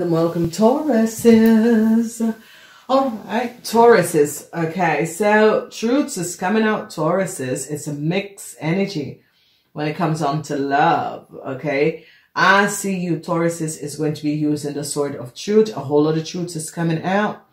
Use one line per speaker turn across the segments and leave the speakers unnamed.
Welcome, welcome, Tauruses. All right, Tauruses. Okay, so truths is coming out, Tauruses. It's a mixed energy when it comes on to love. Okay, I see you, Tauruses, is going to be using the sword of truth. A whole lot of truths is coming out.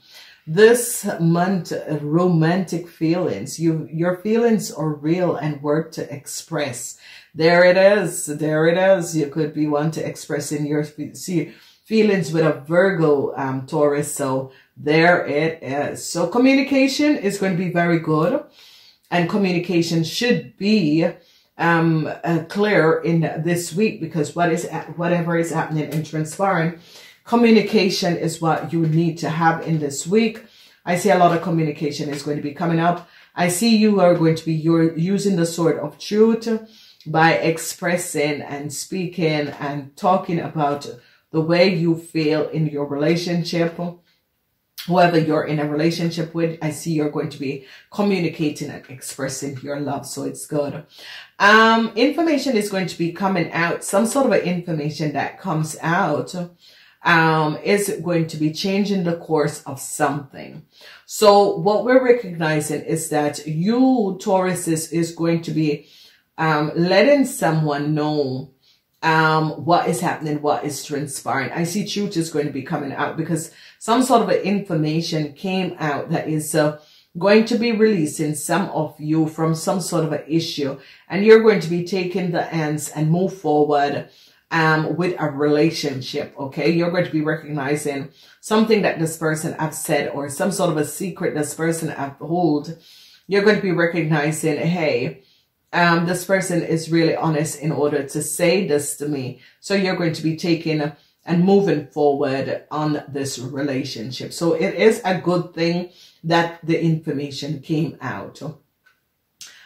This month, romantic feelings. You, your feelings are real and worth to express. There it is. There it is. You could be one to express in your see feelings with a Virgo um, Taurus. So there it is. So communication is going to be very good and communication should be um, uh, clear in this week because what is whatever is happening and transpiring, communication is what you need to have in this week. I see a lot of communication is going to be coming up. I see you are going to be you're using the sword of truth by expressing and speaking and talking about the way you feel in your relationship, whoever you're in a relationship with, I see you're going to be communicating and expressing your love. So it's good. Um, information is going to be coming out. Some sort of information that comes out um, is going to be changing the course of something. So what we're recognizing is that you, Taurus, is, is going to be um, letting someone know um, what is happening, what is transpiring. I see truth is going to be coming out because some sort of information came out that is uh, going to be releasing some of you from some sort of an issue and you're going to be taking the ends and move forward um, with a relationship. Okay. You're going to be recognizing something that this person have said or some sort of a secret this person have hold. You're going to be recognizing, Hey, um, this person is really honest in order to say this to me. So you're going to be taking and moving forward on this relationship. So it is a good thing that the information came out.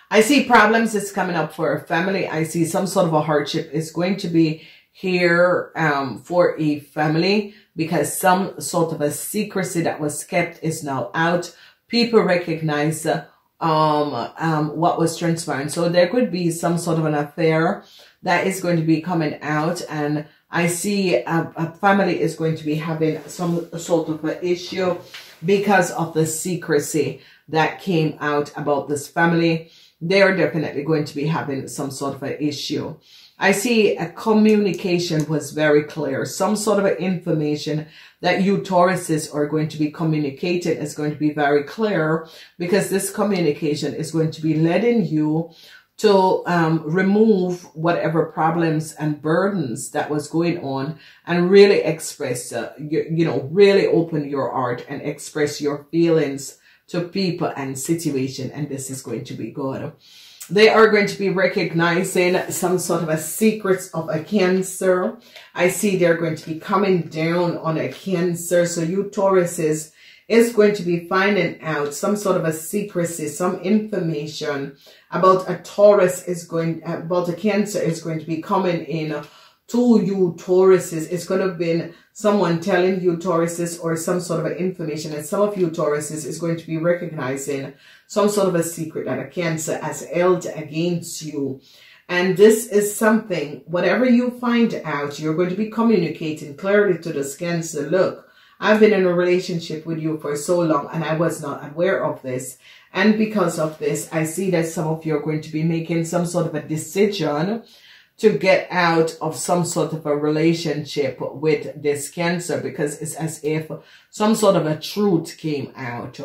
I see problems is coming up for a family. I see some sort of a hardship is going to be here um, for a family because some sort of a secrecy that was kept is now out. People recognize uh, um, um, what was transpiring. So there could be some sort of an affair that is going to be coming out and I see a, a family is going to be having some sort of an issue because of the secrecy that came out about this family. They are definitely going to be having some sort of an issue. I see a communication was very clear. Some sort of information that you Tauruses are going to be communicating is going to be very clear because this communication is going to be letting you to um, remove whatever problems and burdens that was going on and really express, uh, you, you know, really open your heart and express your feelings to people and situation. And this is going to be good. They are going to be recognizing some sort of a secrets of a cancer. I see they're going to be coming down on a cancer. So you Tauruses is going to be finding out some sort of a secrecy, some information about a Taurus is going, about a cancer is going to be coming in to you Tauruses. It's going to have been someone telling you Tauruses or some sort of information. And some of you Tauruses is going to be recognizing some sort of a secret that a cancer has held against you. And this is something, whatever you find out, you're going to be communicating clearly to this cancer. Look, I've been in a relationship with you for so long and I was not aware of this. And because of this, I see that some of you are going to be making some sort of a decision to get out of some sort of a relationship with this cancer because it's as if some sort of a truth came out.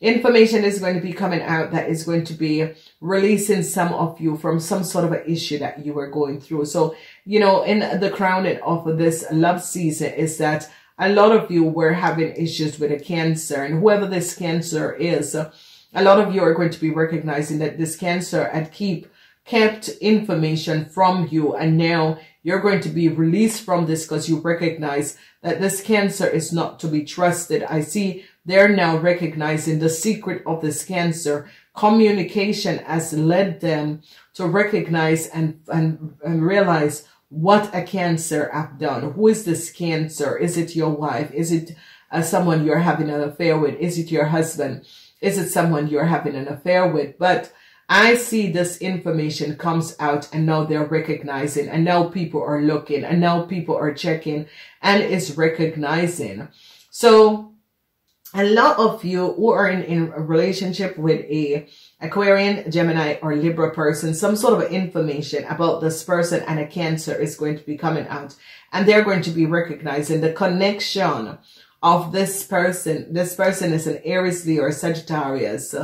Information is going to be coming out that is going to be releasing some of you from some sort of an issue that you were going through. So, you know, in the crowning of this love season is that a lot of you were having issues with a cancer and whoever this cancer is, a lot of you are going to be recognizing that this cancer had keep kept information from you and now you're going to be released from this because you recognize that this cancer is not to be trusted. I see they're now recognizing the secret of this cancer. Communication has led them to recognize and, and, and realize what a cancer have done. Who is this cancer? Is it your wife? Is it uh, someone you're having an affair with? Is it your husband? Is it someone you're having an affair with? But I see this information comes out and now they're recognizing and now people are looking and now people are checking and is recognizing. So a lot of you who are in, in a relationship with a Aquarian, Gemini, or Libra person, some sort of information about this person and a Cancer is going to be coming out. And they're going to be recognizing the connection of this person. This person is an Aries, Leo, or Sagittarius.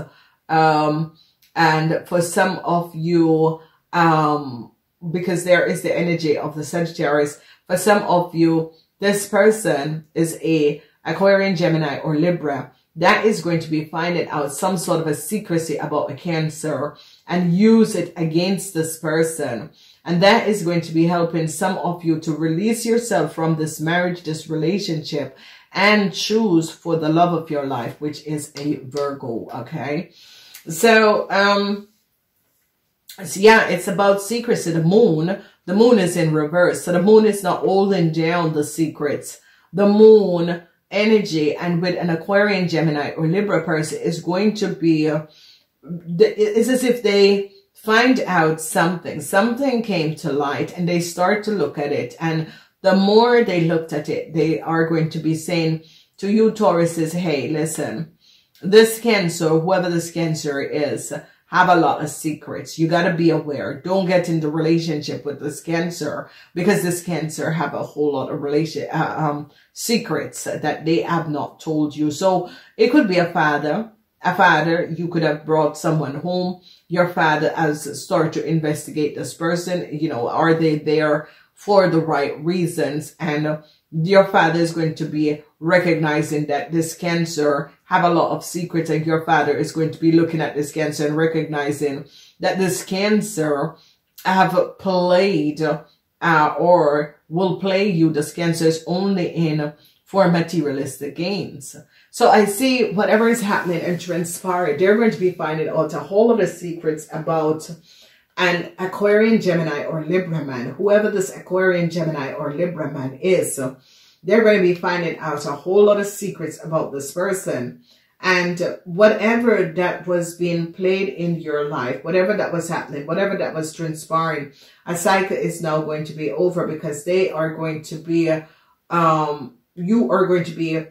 Um, and for some of you, um, because there is the energy of the Sagittarius, for some of you, this person is a Aquarian, Gemini, or Libra that is going to be finding out some sort of a secrecy about a cancer and use it against this person. And that is going to be helping some of you to release yourself from this marriage, this relationship, and choose for the love of your life, which is a Virgo, okay? So, um, so yeah, it's about secrecy. The moon, the moon is in reverse. So the moon is not holding down the secrets. The moon energy and with an Aquarian, Gemini or Libra person is going to be, it's as if they find out something, something came to light and they start to look at it. And the more they looked at it, they are going to be saying to you Tauruses, hey, listen, this cancer, whoever this cancer is, have a lot of secrets. You got to be aware. Don't get into relationship with this cancer because this cancer have a whole lot of relation, uh, um, secrets that they have not told you. So it could be a father, a father, you could have brought someone home. Your father has started to investigate this person. You know, are they there for the right reasons? And your father is going to be recognizing that this cancer have a lot of secrets and your father is going to be looking at this cancer and recognizing that this cancer have played uh, or will play you the cancers only in for materialistic gains. So I see whatever is happening and transpiring, they're going to be finding out a whole lot of secrets about an Aquarian, Gemini, or Libra man, whoever this Aquarian, Gemini, or Libra man is they're going to be finding out a whole lot of secrets about this person. And whatever that was being played in your life, whatever that was happening, whatever that was transpiring, a cycle is now going to be over because they are going to be, um, you are going to be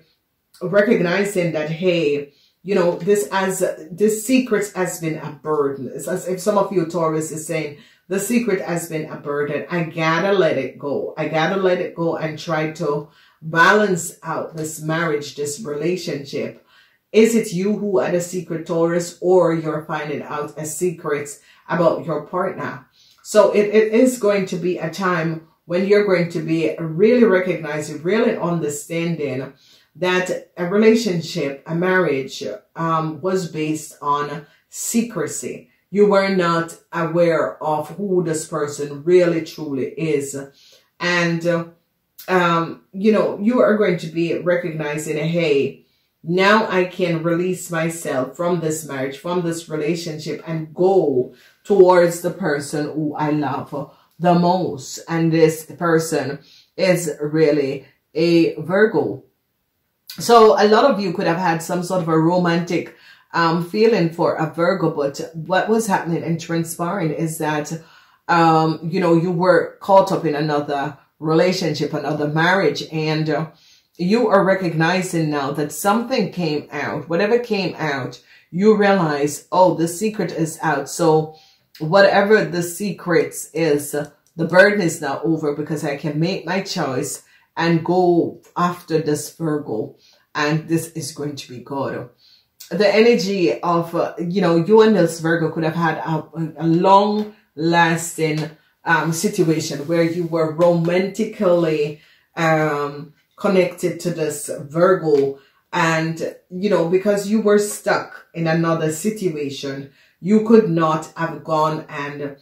recognizing that, hey, you know, this as, this secret has been a burden. It's as if some of you Taurus is saying, the secret has been a burden. I gotta let it go. I gotta let it go and try to balance out this marriage, this relationship. Is it you who are the secret Taurus or you're finding out a secret about your partner? So it, it is going to be a time when you're going to be really recognizing, really understanding that a relationship, a marriage, um, was based on secrecy you were not aware of who this person really truly is. And, um, you know, you are going to be recognizing, hey, now I can release myself from this marriage, from this relationship and go towards the person who I love the most. And this person is really a Virgo. So a lot of you could have had some sort of a romantic um, feeling for a Virgo, but what was happening and transpiring is that, um, you know, you were caught up in another relationship, another marriage, and uh, you are recognizing now that something came out, whatever came out, you realize, oh, the secret is out. So whatever the secrets is, the burden is now over because I can make my choice and go after this Virgo. And this is going to be good the energy of, uh, you know, you and this Virgo could have had a, a long lasting um, situation where you were romantically um, connected to this Virgo. And, you know, because you were stuck in another situation, you could not have gone and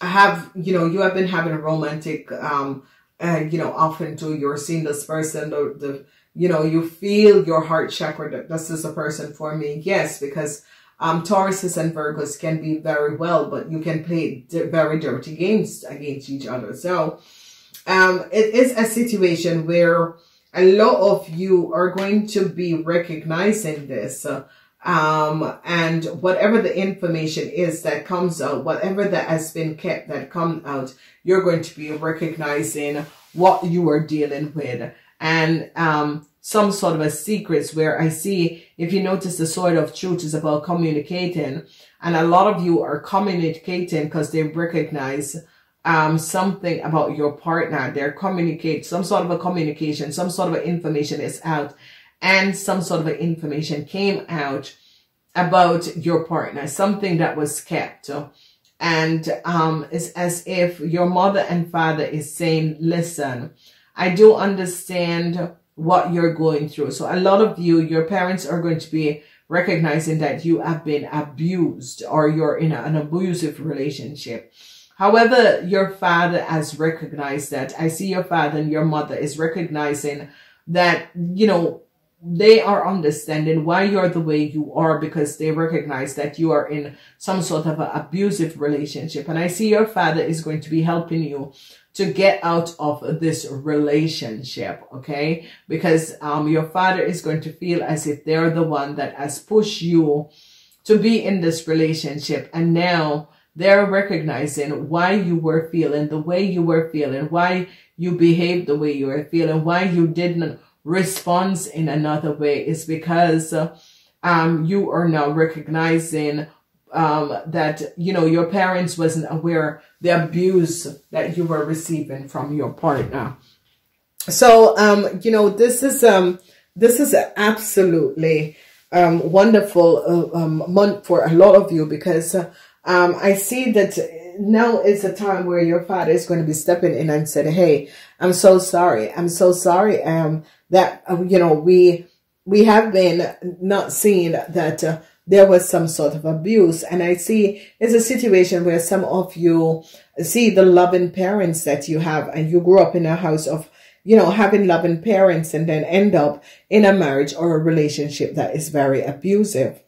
have, you know, you have been having a romantic, um, uh, you know, often too, you're seeing this person, the, the you know, you feel your heart chakra that this is a person for me. Yes, because um, Tauruses and Virgos can be very well, but you can play very dirty games against each other. So um, it is a situation where a lot of you are going to be recognizing this. Uh, Um, and whatever the information is that comes out, whatever that has been kept that comes out, you're going to be recognizing what you are dealing with. And, um, some sort of a secrets where I see, if you notice the sword of truth is about communicating and a lot of you are communicating because they recognize um, something about your partner. They're communicate some sort of a communication, some sort of information is out and some sort of information came out about your partner, something that was kept. And um, it's as if your mother and father is saying, listen, I do understand what you're going through. So a lot of you, your parents are going to be recognizing that you have been abused or you're in an abusive relationship. However, your father has recognized that. I see your father and your mother is recognizing that, you know, they are understanding why you're the way you are because they recognize that you are in some sort of an abusive relationship. And I see your father is going to be helping you to get out of this relationship, okay? Because um, your father is going to feel as if they're the one that has pushed you to be in this relationship. And now they're recognizing why you were feeling the way you were feeling, why you behaved the way you were feeling, why you didn't respond in another way is because um, you are now recognizing um, that, you know, your parents wasn't aware the abuse that you were receiving from your partner. So, um, you know, this is, um, this is absolutely, um, wonderful, uh, um, month for a lot of you because, uh, um, I see that now is a time where your father is going to be stepping in and said, Hey, I'm so sorry. I'm so sorry. Um, that, uh, you know, we, we have been not seeing that, uh, there was some sort of abuse. And I see it's a situation where some of you see the loving parents that you have and you grew up in a house of, you know, having loving parents and then end up in a marriage or a relationship that is very abusive.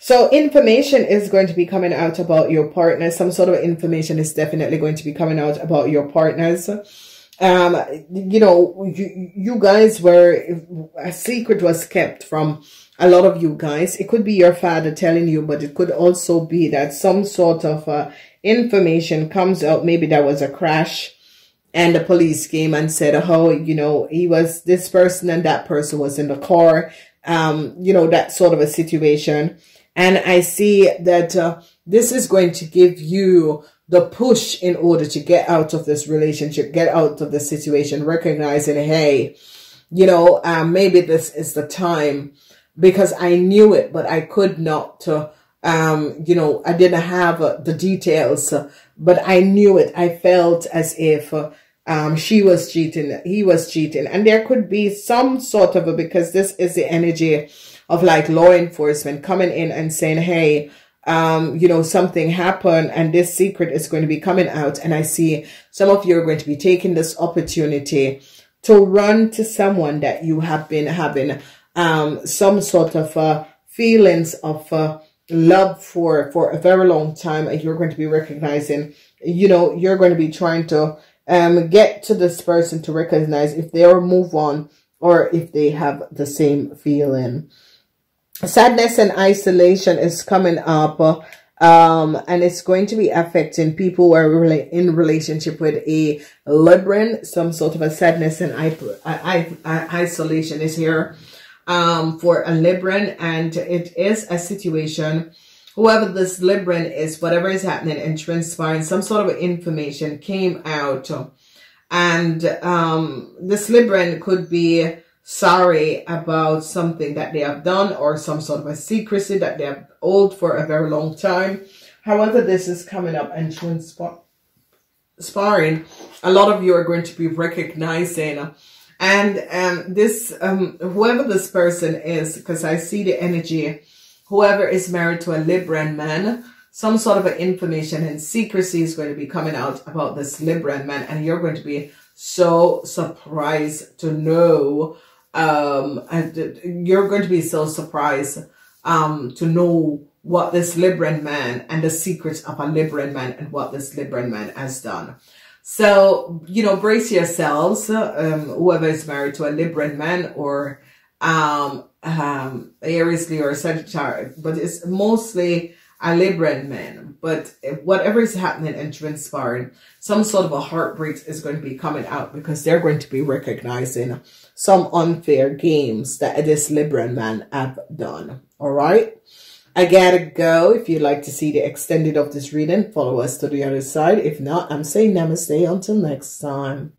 So information is going to be coming out about your partner. Some sort of information is definitely going to be coming out about your partners. Um, you know, you, you guys were, a secret was kept from a lot of you guys. It could be your father telling you, but it could also be that some sort of uh, information comes out. Maybe there was a crash and the police came and said, oh, you know, he was this person and that person was in the car. Um, you know, that sort of a situation. And I see that uh, this is going to give you the push in order to get out of this relationship, get out of the situation, recognizing, hey, you know, um, maybe this is the time because I knew it, but I could not, uh, um, you know, I didn't have uh, the details, uh, but I knew it. I felt as if, uh, um, she was cheating, he was cheating. And there could be some sort of a, because this is the energy of like law enforcement coming in and saying, hey, um, you know, something happened and this secret is going to be coming out. And I see some of you are going to be taking this opportunity to run to someone that you have been having um, some sort of uh, feelings of uh, love for for a very long time and you're going to be recognizing you know you're going to be trying to um, get to this person to recognize if they are move on or if they have the same feeling sadness and isolation is coming up um, and it's going to be affecting people who are really in relationship with a Libran. Some sort of a sadness and isolation is here um, for a Libran and it is a situation whoever this Libran is, whatever is happening and transpiring, some sort of information came out and um, this Libran could be sorry about something that they have done or some sort of a secrecy that they have held for a very long time. However, this is coming up and transpiring. A lot of you are going to be recognizing and um, this, um, whoever this person is, because I see the energy, whoever is married to a Libran man, some sort of information and secrecy is going to be coming out about this Libran man. And you're going to be so surprised to know, um, and you're going to be so surprised, um, to know what this Libran man and the secrets of a Libran man and what this Libran man has done. So, you know, brace yourselves, um, whoever is married to a Libran man or, um, um, Aries, Leo, or Sagittarius, but it's mostly a Libran men. But whatever is happening and transpiring, some sort of a heartbreak is going to be coming out because they're going to be recognizing some unfair games that this Libran man have done. All right. I gotta go. If you'd like to see the extended of this reading, follow us to the other side. If not, I'm saying namaste until next time.